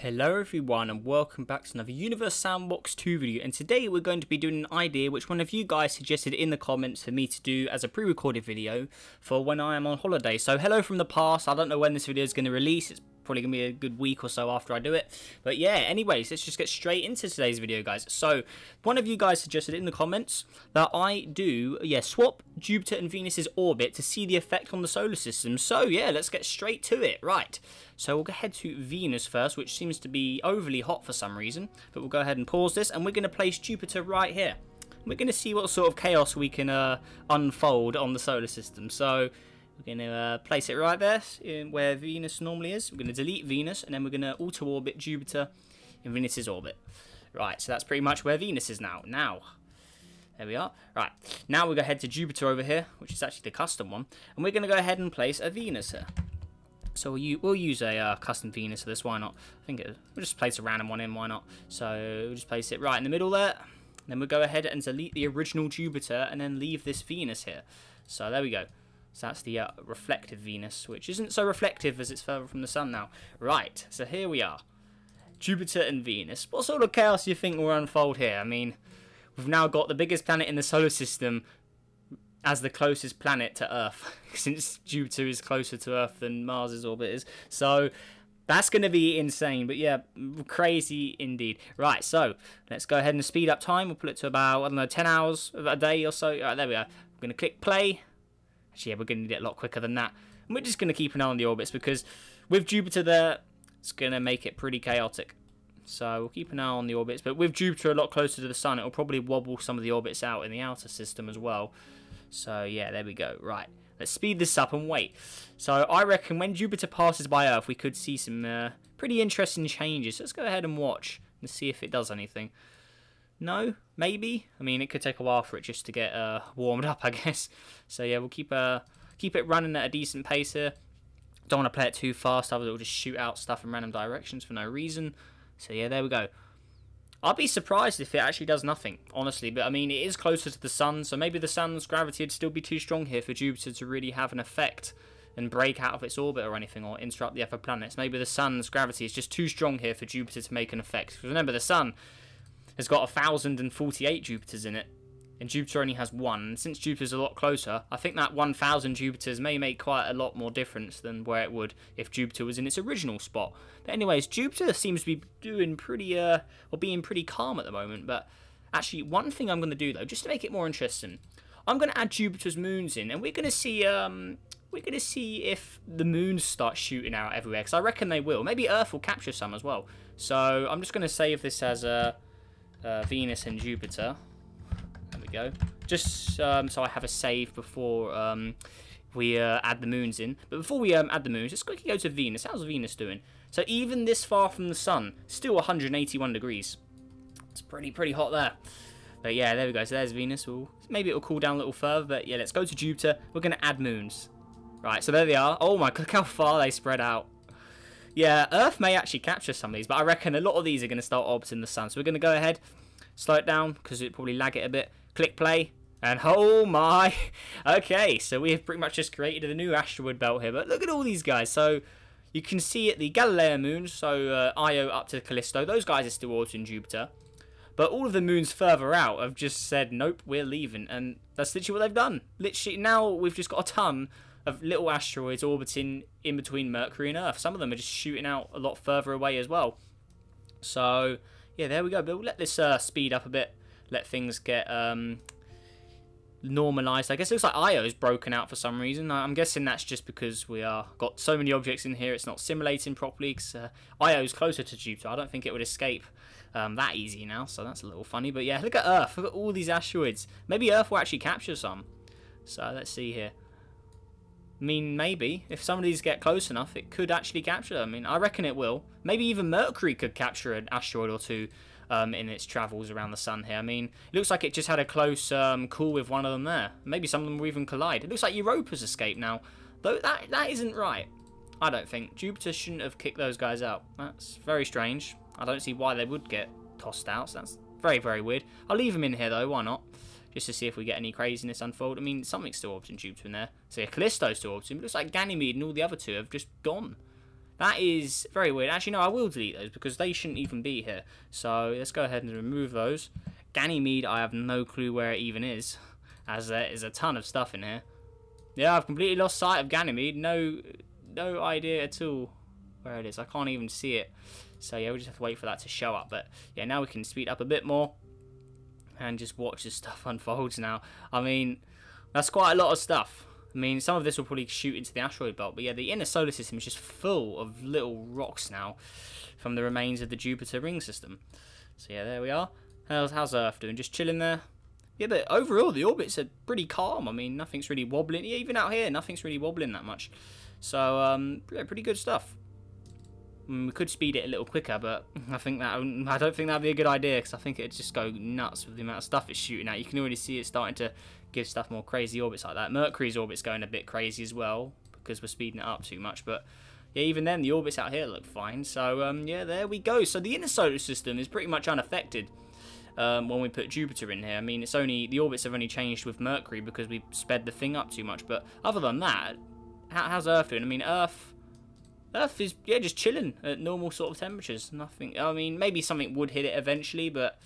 Hello everyone and welcome back to another Universe Sandbox 2 video. And today we're going to be doing an idea which one of you guys suggested in the comments for me to do as a pre-recorded video for when I am on holiday. So hello from the past, I don't know when this video is going to release, it's probably going to be a good week or so after I do it. But yeah, anyways, let's just get straight into today's video, guys. So, one of you guys suggested in the comments that I do, yeah, swap Jupiter and Venus's orbit to see the effect on the solar system. So, yeah, let's get straight to it. Right. So, we'll go ahead to Venus first, which seems to be overly hot for some reason. But we'll go ahead and pause this, and we're going to place Jupiter right here. We're going to see what sort of chaos we can uh, unfold on the solar system. So, we're going to uh, place it right there where Venus normally is. We're going to delete Venus and then we're going to auto-orbit Jupiter in Venus's orbit. Right, so that's pretty much where Venus is now. Now, there we are. Right, now we go ahead to head to Jupiter over here, which is actually the custom one. And we're going to go ahead and place a Venus here. So we'll, we'll use a uh, custom Venus for this, why not? I think it, we'll just place a random one in, why not? So we'll just place it right in the middle there. Then we'll go ahead and delete the original Jupiter and then leave this Venus here. So there we go. So that's the uh, reflective Venus, which isn't so reflective as it's further from the sun now. Right, so here we are. Jupiter and Venus. What sort of chaos do you think will unfold here? I mean, we've now got the biggest planet in the solar system as the closest planet to Earth, since Jupiter is closer to Earth than Mars's orbit is. So that's going to be insane, but yeah, crazy indeed. Right, so let's go ahead and speed up time. We'll put it to about, I don't know, 10 hours a day or so. Right, there we are. I'm going to click play. Actually, yeah, we're going to need it a lot quicker than that. And we're just going to keep an eye on the orbits because with Jupiter there, it's going to make it pretty chaotic. So we'll keep an eye on the orbits. But with Jupiter a lot closer to the Sun, it'll probably wobble some of the orbits out in the outer system as well. So yeah, there we go. Right. Let's speed this up and wait. So I reckon when Jupiter passes by Earth, we could see some uh, pretty interesting changes. Let's go ahead and watch and see if it does anything. No, maybe. I mean, it could take a while for it just to get uh, warmed up, I guess. So yeah, we'll keep uh, keep it running at a decent pace here. Don't want to play it too fast, otherwise it'll just shoot out stuff in random directions for no reason. So yeah, there we go. I'd be surprised if it actually does nothing, honestly. But I mean, it is closer to the sun, so maybe the sun's gravity would still be too strong here for Jupiter to really have an effect and break out of its orbit or anything, or interrupt the other planets. Maybe the sun's gravity is just too strong here for Jupiter to make an effect. Because remember, the sun has got 1,048 Jupiters in it, and Jupiter only has one. And since Jupiter's a lot closer, I think that 1,000 Jupiters may make quite a lot more difference than where it would if Jupiter was in its original spot. But anyways, Jupiter seems to be doing pretty, uh, or being pretty calm at the moment. But actually, one thing I'm going to do though, just to make it more interesting, I'm going to add Jupiter's moons in, and we're going to see, um, we're going to see if the moons start shooting out everywhere, because I reckon they will. Maybe Earth will capture some as well. So I'm just going to save this as a uh, Venus and Jupiter. There we go. Just um, so I have a save before um, we uh, add the moons in. But before we um, add the moons, let's quickly go to Venus. How's Venus doing? So even this far from the sun, still 181 degrees. It's pretty, pretty hot there. But yeah, there we go. So there's Venus. We'll, maybe it'll cool down a little further. But yeah, let's go to Jupiter. We're going to add moons. Right, so there they are. Oh my, look how far they spread out. Yeah, Earth may actually capture some of these, but I reckon a lot of these are going to start orbiting the sun. So we're going to go ahead, slow it down, because it probably lag it a bit. Click play, and oh my. Okay, so we have pretty much just created a new asteroid belt here. But look at all these guys. So you can see it, the Galileo moons, so uh, Io up to Callisto. Those guys are still orbiting Jupiter. But all of the moons further out have just said, nope, we're leaving. And that's literally what they've done. Literally, now we've just got a ton of little asteroids orbiting in between Mercury and Earth. Some of them are just shooting out a lot further away as well. So, yeah, there we go. But we'll let this uh, speed up a bit. Let things get um, normalized. I guess it looks like Io is broken out for some reason. I'm guessing that's just because we are got so many objects in here. It's not simulating properly. Because uh, Io is closer to Jupiter. I don't think it would escape um, that easy now. So that's a little funny. But yeah, look at Earth. Look at all these asteroids. Maybe Earth will actually capture some. So let's see here. I mean, maybe. If some of these get close enough, it could actually capture them. I mean, I reckon it will. Maybe even Mercury could capture an asteroid or two um, in its travels around the sun here. I mean, it looks like it just had a close um, call with one of them there. Maybe some of them will even collide. It looks like Europa's escaped now. Though that, that isn't right. I don't think. Jupiter shouldn't have kicked those guys out. That's very strange. I don't see why they would get tossed out. So that's very, very weird. I'll leave them in here, though. Why not? Just to see if we get any craziness unfold. I mean, something's still orbiting Jupiter in there. So yeah, Callisto's still orbiting. It looks like Ganymede and all the other two have just gone. That is very weird. Actually, no, I will delete those because they shouldn't even be here. So let's go ahead and remove those. Ganymede, I have no clue where it even is, as there is a ton of stuff in here. Yeah, I've completely lost sight of Ganymede. No, no idea at all where it is. I can't even see it. So yeah, we just have to wait for that to show up. But yeah, now we can speed up a bit more and just watch this stuff unfolds now. I mean, that's quite a lot of stuff. I mean, some of this will probably shoot into the asteroid belt, but yeah, the inner solar system is just full of little rocks now from the remains of the Jupiter ring system. So yeah, there we are. How's, how's Earth doing? Just chilling there? Yeah, but overall, the orbits are pretty calm. I mean, nothing's really wobbling. Yeah, even out here, nothing's really wobbling that much. So, um, yeah, pretty good stuff. Mm, we could speed it a little quicker, but I think that I don't think that'd be a good idea because I think it'd just go nuts with the amount of stuff it's shooting at. You can already see it starting to give stuff more crazy orbits like that. Mercury's orbit's going a bit crazy as well because we're speeding it up too much, but yeah, even then the orbits out here look fine. So um, yeah, there we go. So the inner solar system is pretty much unaffected. Um, when we put Jupiter in here. I mean, it's only the orbits have only changed with Mercury because we sped the thing up too much. But other than that, how, how's Earth doing? I mean, Earth Earth is, yeah, just chilling at normal sort of temperatures. Nothing, I mean, maybe something would hit it eventually, but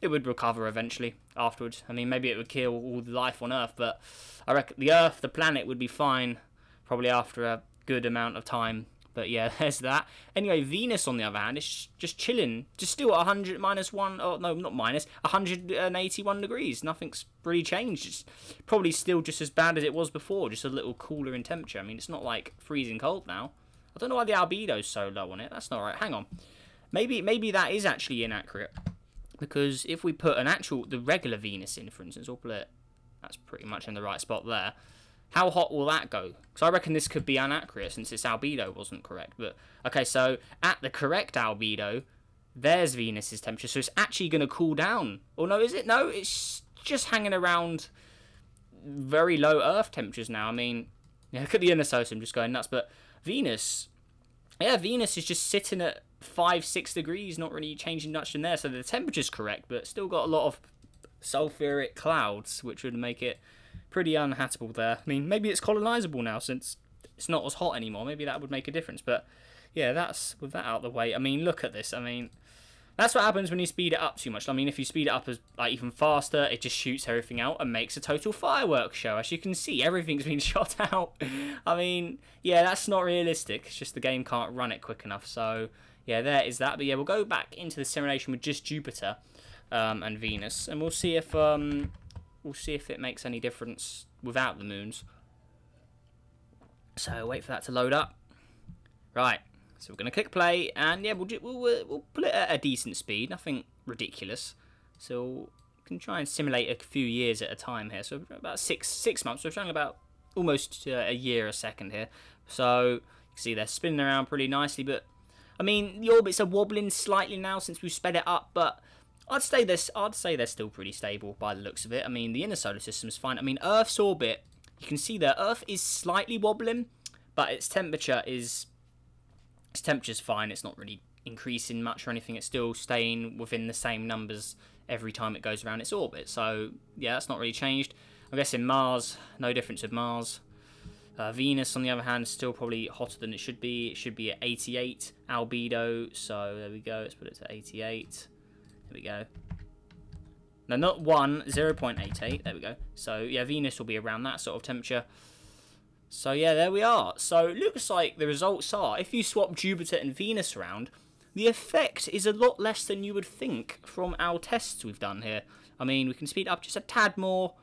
it would recover eventually afterwards. I mean, maybe it would kill all the life on Earth, but I reckon the Earth, the planet, would be fine probably after a good amount of time. But yeah, there's that. Anyway, Venus, on the other hand, is just chilling. Just still at 100 minus 1, oh no, not minus, 181 degrees. Nothing's really changed. It's probably still just as bad as it was before, just a little cooler in temperature. I mean, it's not like freezing cold now. I don't know why the albedo's so low on it. That's not right. Hang on. Maybe maybe that is actually inaccurate. Because if we put an actual, the regular Venus in, for instance, we'll put it, that's pretty much in the right spot there. How hot will that go? Because I reckon this could be inaccurate since its albedo wasn't correct. But, okay, so at the correct albedo, there's Venus's temperature. So it's actually going to cool down. Or no, is it? No, it's just hanging around very low Earth temperatures now. I mean, yeah, look at the inner system just going nuts. But Venus, yeah, Venus is just sitting at five, six degrees, not really changing much in there. So the temperature's correct, but still got a lot of sulfuric clouds, which would make it pretty unhabitable there. I mean, maybe it's colonizable now since it's not as hot anymore. Maybe that would make a difference. But yeah, that's with that out of the way. I mean, look at this. I mean, that's what happens when you speed it up too much. I mean, if you speed it up as like even faster, it just shoots everything out and makes a total fireworks show. As you can see, everything's been shot out. I mean, yeah, that's not realistic. It's just the game can't run it quick enough. So, yeah, there is that. But yeah, we'll go back into the simulation with just Jupiter um, and Venus, and we'll see if um, we'll see if it makes any difference without the moons. So wait for that to load up. Right. So we're going to click play, and yeah, we'll, we'll, we'll put it at a decent speed, nothing ridiculous. So we can try and simulate a few years at a time here. So about six six months, so we're showing about almost uh, a year a second here. So you can see they're spinning around pretty nicely, but I mean, the orbits are wobbling slightly now since we've sped it up, but I'd say this. I'd say they're still pretty stable by the looks of it. I mean, the inner solar system is fine. I mean, Earth's orbit, you can see that Earth is slightly wobbling, but its temperature is its temperature's fine. It's not really increasing much or anything. It's still staying within the same numbers every time it goes around its orbit. So yeah, that's not really changed. I guess in Mars, no difference with Mars. Uh, Venus, on the other hand, is still probably hotter than it should be. It should be at 88 albedo. So there we go. Let's put it to 88. There we go. No, not 1, 0.88. There we go. So yeah, Venus will be around that sort of temperature. So yeah, there we are. So it looks like the results are, if you swap Jupiter and Venus around, the effect is a lot less than you would think from our tests we've done here. I mean, we can speed up just a tad more.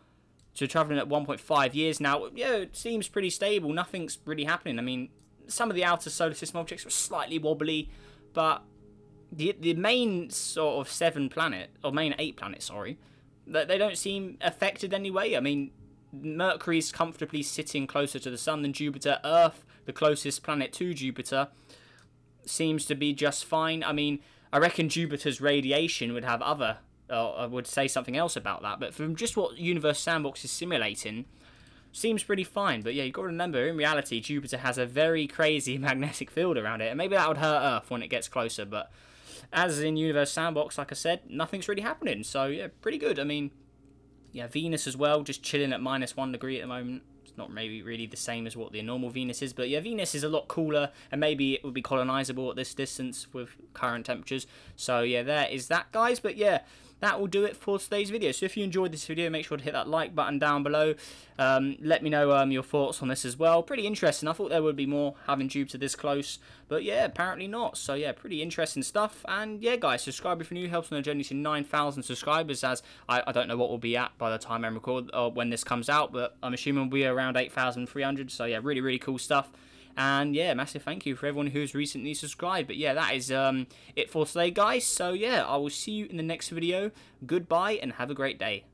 So travelling at 1.5 years now, yeah, it seems pretty stable. Nothing's really happening. I mean, some of the outer solar system objects were slightly wobbly, but the the main sort of seven planet, or main eight planets, sorry, they don't seem affected anyway. I mean, Mercury's comfortably sitting closer to the Sun than Jupiter. Earth, the closest planet to Jupiter, seems to be just fine. I mean, I reckon Jupiter's radiation would have other, uh, would say something else about that. But from just what Universe Sandbox is simulating, seems pretty fine. But yeah, you've got to remember, in reality, Jupiter has a very crazy magnetic field around it. And maybe that would hurt Earth when it gets closer. But as in Universe Sandbox, like I said, nothing's really happening. So yeah, pretty good. I mean, yeah, Venus as well, just chilling at minus one degree at the moment. It's not maybe really the same as what the normal Venus is, but yeah, Venus is a lot cooler, and maybe it would be colonizable at this distance with current temperatures. So yeah, there is that, guys. But yeah, that will do it for today's video. So if you enjoyed this video, make sure to hit that like button down below. Um, let me know um, your thoughts on this as well. Pretty interesting. I thought there would be more having Jupiter this close, but yeah, apparently not. So yeah, pretty interesting stuff. And yeah, guys, subscribe if you're new. Helps on the journey to 9,000 subscribers. As I, I, don't know what we'll be at by the time I record or when this comes out, but I'm assuming we'll be around 8,300. So yeah, really, really cool stuff. And yeah, massive thank you for everyone who's recently subscribed. But yeah, that is um, it for today, guys. So yeah, I will see you in the next video. Goodbye and have a great day.